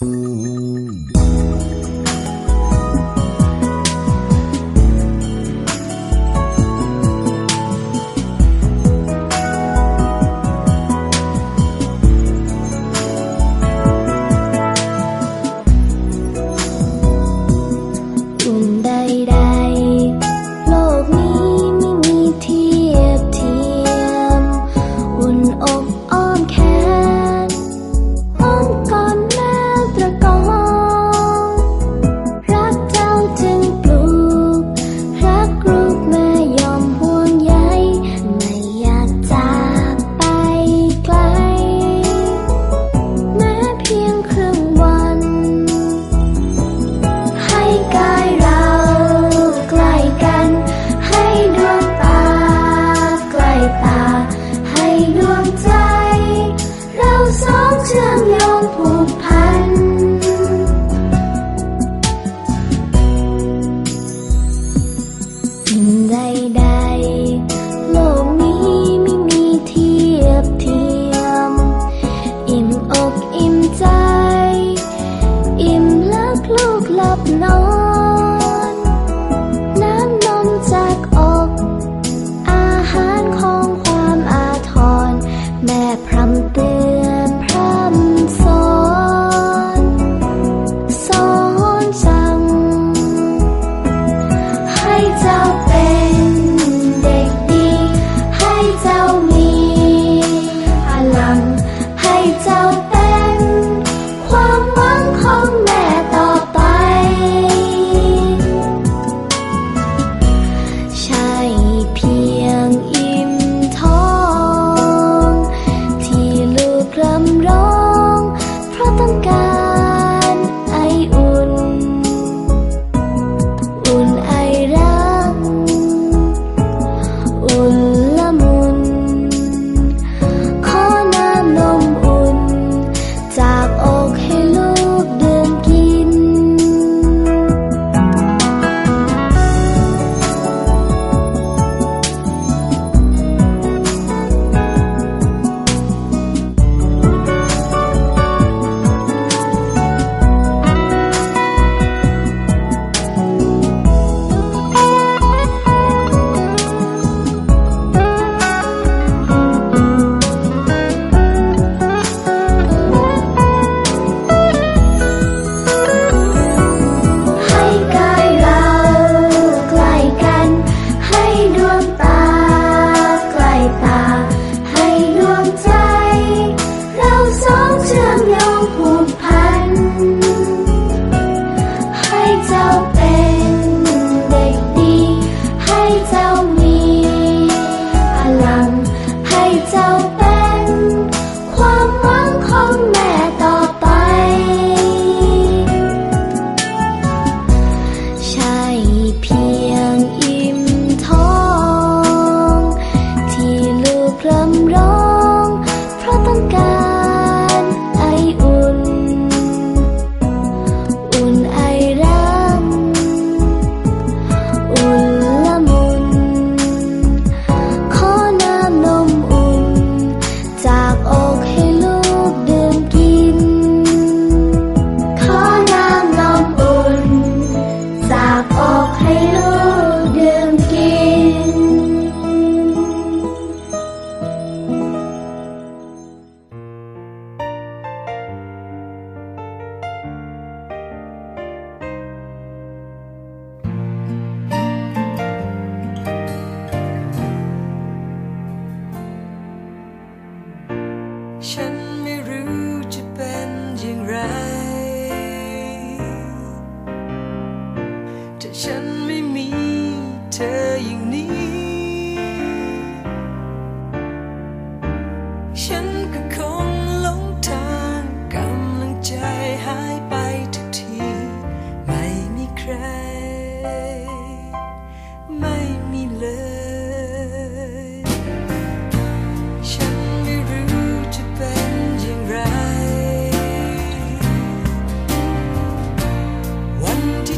Música 不怕 พรำร้อง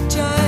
time.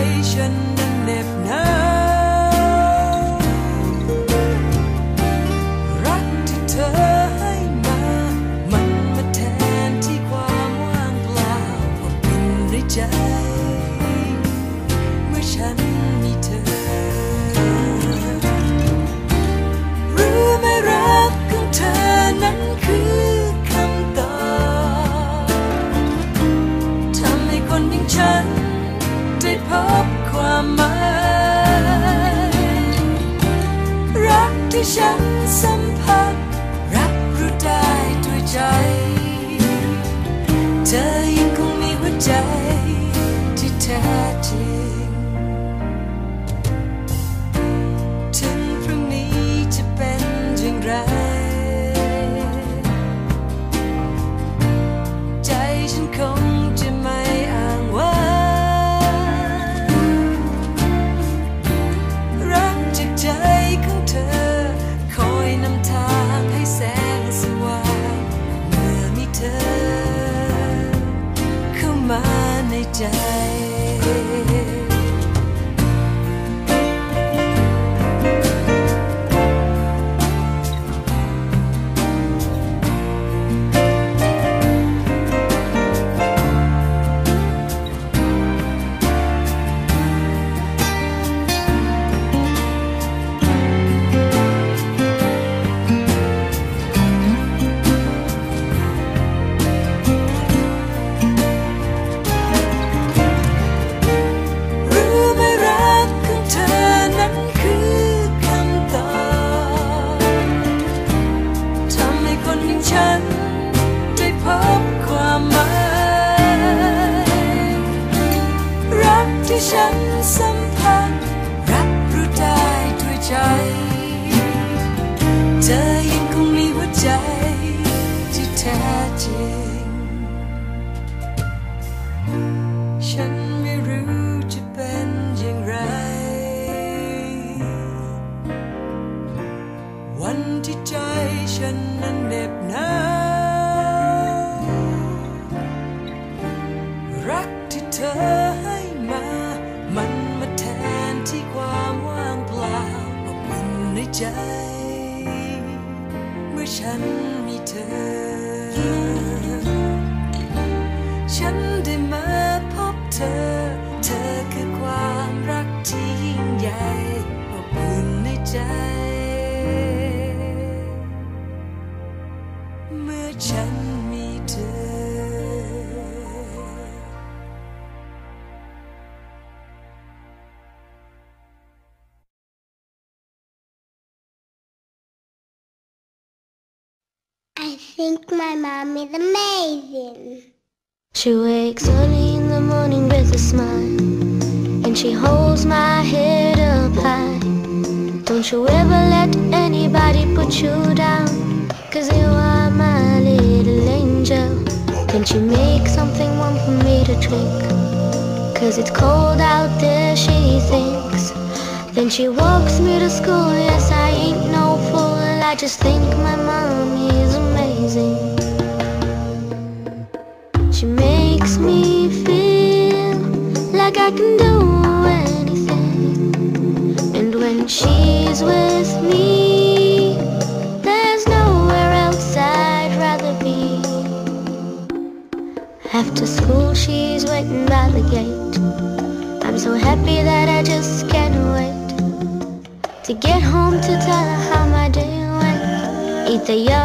child. just เธอยังคงมีหัวใจที่แท้ think my mom is amazing. She wakes early in the morning with a smile And she holds my head up high. Don't you ever let anybody put you down Cause you are my little angel. Can she make something warm for me to drink? Cause it's cold out there she thinks. Then she walks me to school Yes I ain't no fool. I just think my mom is she makes me feel like I can do anything. And when she's with me, there's nowhere else I'd rather be. After school, she's waiting by the gate. I'm so happy that I just can't wait to get home to tell her how my day went. Eat the yummy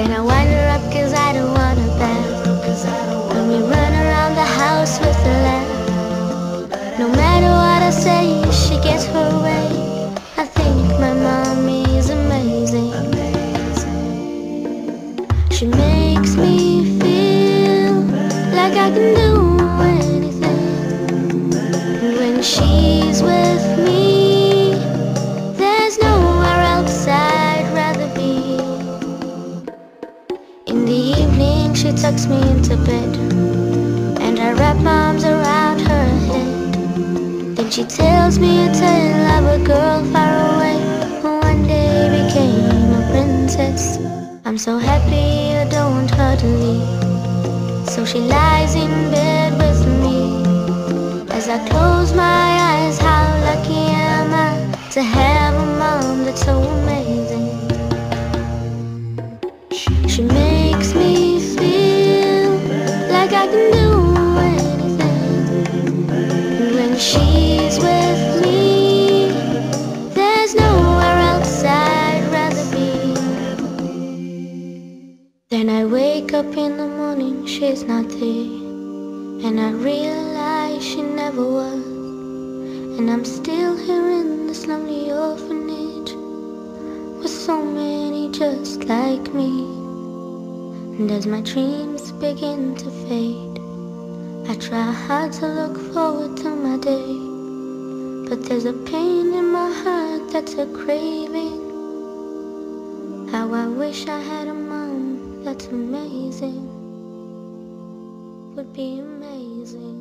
Then I wind her up cause I don't wanna bath. And we run around the house with a laugh. No matter what I say, she gets her way. Tells me a tale of a girl far away who one day became a princess. I'm so happy I don't to leave. So she lies in bed with me. As I close my eyes, how lucky am I to have a mom that's so amazing. She makes me feel like I can do anything. When she's up in the morning, she's not there. And I realize she never was. And I'm still here in this lonely orphanage with so many just like me. And as my dreams begin to fade, I try hard to look forward to my day. But there's a pain in my heart that's a craving. How I wish I had a mom that's amazing. Would be amazing.